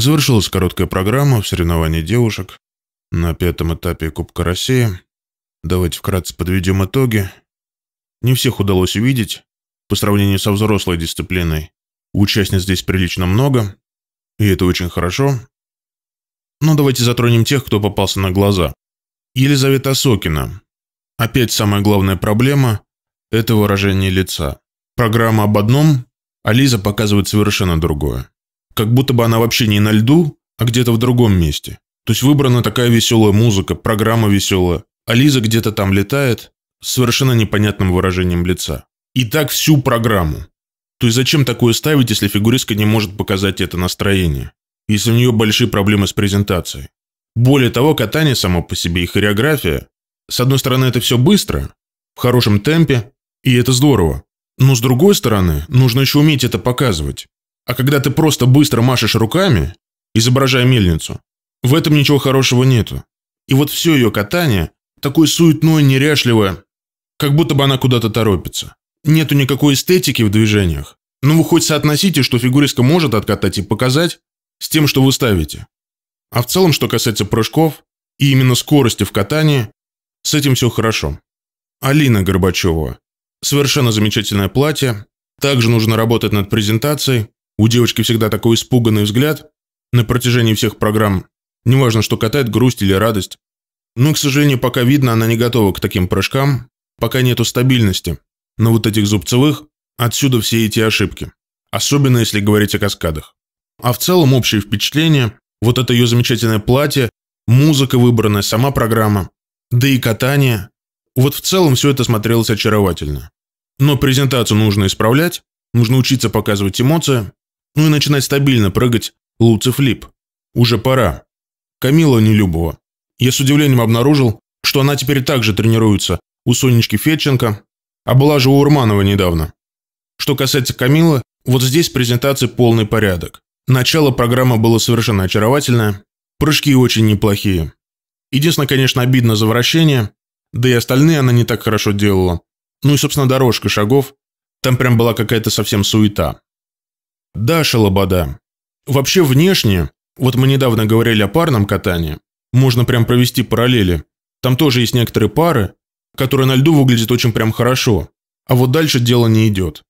Завершилась короткая программа в соревновании девушек на пятом этапе Кубка России. Давайте вкратце подведем итоги. Не всех удалось увидеть. По сравнению со взрослой дисциплиной, участниц здесь прилично много, и это очень хорошо. Но давайте затронем тех, кто попался на глаза. Елизавета Сокина. Опять самая главная проблема – это выражение лица. Программа об одном, а Лиза показывает совершенно другое. Как будто бы она вообще не на льду, а где-то в другом месте. То есть выбрана такая веселая музыка, программа веселая, а Лиза где-то там летает с совершенно непонятным выражением лица. И так всю программу. То есть зачем такое ставить, если фигуристка не может показать это настроение? Если у нее большие проблемы с презентацией? Более того, катание само по себе и хореография. С одной стороны, это все быстро, в хорошем темпе, и это здорово. Но с другой стороны, нужно еще уметь это показывать. А когда ты просто быстро машешь руками, изображая мельницу, в этом ничего хорошего нету. И вот все ее катание такое суетное, неряшливое, как будто бы она куда-то торопится. Нету никакой эстетики в движениях. Ну вы хоть соотносите, что фигуристка может откатать и показать, с тем, что вы ставите. А в целом, что касается прыжков, и именно скорости в катании, с этим все хорошо. Алина Горбачева. Совершенно замечательное платье. Также нужно работать над презентацией. У девочки всегда такой испуганный взгляд на протяжении всех программ. Неважно, что катает грусть или радость. Но, к сожалению, пока видно, она не готова к таким прыжкам, пока нету стабильности на вот этих зубцевых, отсюда все эти ошибки. Особенно если говорить о каскадах. А в целом общее впечатление, вот это ее замечательное платье, музыка выбранная, сама программа, да и катание. Вот в целом все это смотрелось очаровательно. Но презентацию нужно исправлять, нужно учиться показывать эмоции, ну и начинать стабильно прыгать луцифлип. Уже пора. Камила Нелюбова. Я с удивлением обнаружил, что она теперь также тренируется у Сонечки Федченко, а была же у Урманова недавно. Что касается Камилы, вот здесь презентации полный порядок. Начало программы было совершенно очаровательное, прыжки очень неплохие. Единственное, конечно, обидно за вращение, да и остальные она не так хорошо делала. Ну и, собственно, дорожка шагов, там прям была какая-то совсем суета. Даша Лобода. Вообще внешне, вот мы недавно говорили о парном катании, можно прям провести параллели. Там тоже есть некоторые пары, которые на льду выглядят очень прям хорошо, а вот дальше дело не идет.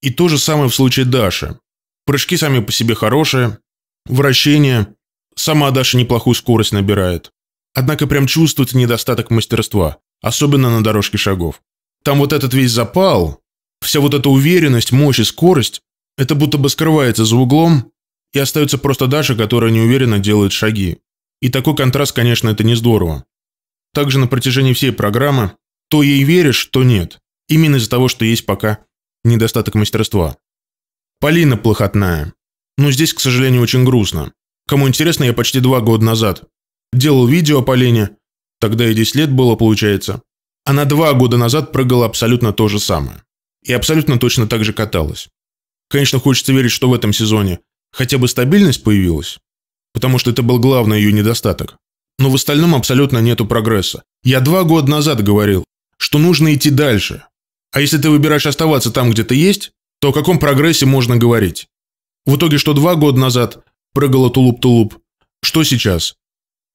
И то же самое в случае Даши. Прыжки сами по себе хорошие, вращение, сама Даша неплохую скорость набирает. Однако прям чувствуется недостаток мастерства, особенно на дорожке шагов. Там вот этот весь запал, вся вот эта уверенность, мощь и скорость, это будто бы скрывается за углом, и остается просто Даша, которая неуверенно делает шаги. И такой контраст, конечно, это не здорово. Также на протяжении всей программы то ей веришь, то нет. Именно из-за того, что есть пока недостаток мастерства. Полина плохотная. Но здесь, к сожалению, очень грустно. Кому интересно, я почти два года назад делал видео о Полине, тогда и 10 лет было, получается. Она два года назад прыгала абсолютно то же самое. И абсолютно точно так же каталась. Конечно, хочется верить, что в этом сезоне хотя бы стабильность появилась, потому что это был главный ее недостаток. Но в остальном абсолютно нету прогресса. Я два года назад говорил, что нужно идти дальше. А если ты выбираешь оставаться там, где ты есть, то о каком прогрессе можно говорить? В итоге, что два года назад прыгала тулуп-тулуп, что сейчас?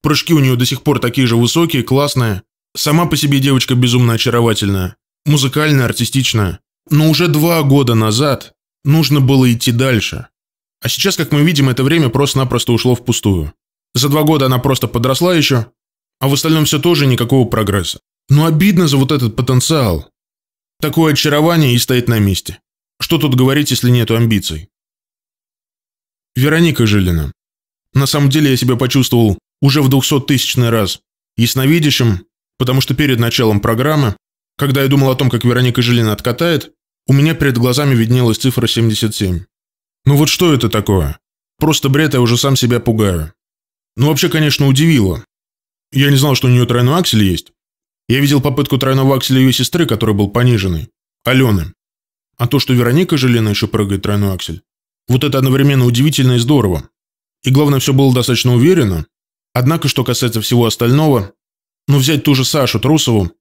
Прыжки у нее до сих пор такие же высокие, классные. Сама по себе девочка безумно очаровательная, музыкальная, артистичная. Но уже два года назад нужно было идти дальше. А сейчас, как мы видим, это время просто-напросто ушло впустую. За два года она просто подросла еще, а в остальном все тоже никакого прогресса. Но обидно за вот этот потенциал. Такое очарование и стоит на месте. Что тут говорить, если нету амбиций? Вероника Жилина. На самом деле я себя почувствовал уже в двухсоттысячный раз ясновидящим, потому что перед началом программы, когда я думал о том, как Вероника Жилина откатает, у меня перед глазами виднелась цифра 77. Ну вот что это такое? Просто бред, я уже сам себя пугаю. Ну вообще, конечно, удивило. Я не знал, что у нее тройной аксель есть. Я видел попытку тройного акселя ее сестры, который был пониженный. Алены. А то, что Вероника Желена еще прыгает тройной аксель, вот это одновременно удивительно и здорово. И главное, все было достаточно уверенно. Однако, что касается всего остального, ну взять ту же Сашу Трусову,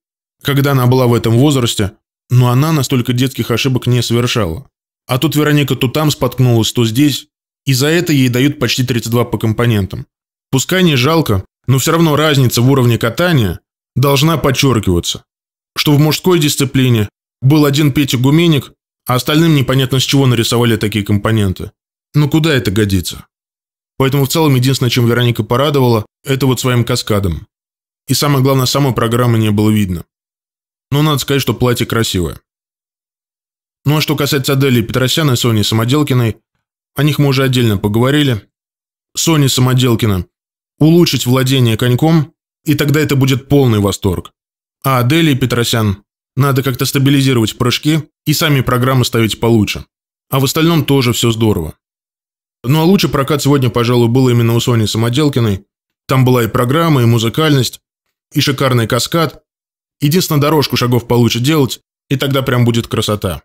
когда она была в этом возрасте, но она настолько детских ошибок не совершала. А тут Вероника то там споткнулась, то здесь, И за это ей дают почти 32 по компонентам. Пускай не жалко, но все равно разница в уровне катания должна подчеркиваться. Что в мужской дисциплине был один Петя Гуменик, а остальным непонятно с чего нарисовали такие компоненты. Ну куда это годится? Поэтому в целом единственное, чем Вероника порадовала, это вот своим каскадом. И самое главное, самой программы не было видно. Но надо сказать, что платье красивое. Ну а что касается Адели Петросяна и Сони Самоделкиной, о них мы уже отдельно поговорили. Соня Самоделкина улучшить владение коньком, и тогда это будет полный восторг. А Адели Петросян надо как-то стабилизировать прыжки и сами программы ставить получше. А в остальном тоже все здорово. Ну а лучший прокат сегодня, пожалуй, был именно у Сони Самоделкиной. Там была и программа, и музыкальность, и шикарный каскад. Единственное, дорожку шагов получше делать, и тогда прям будет красота.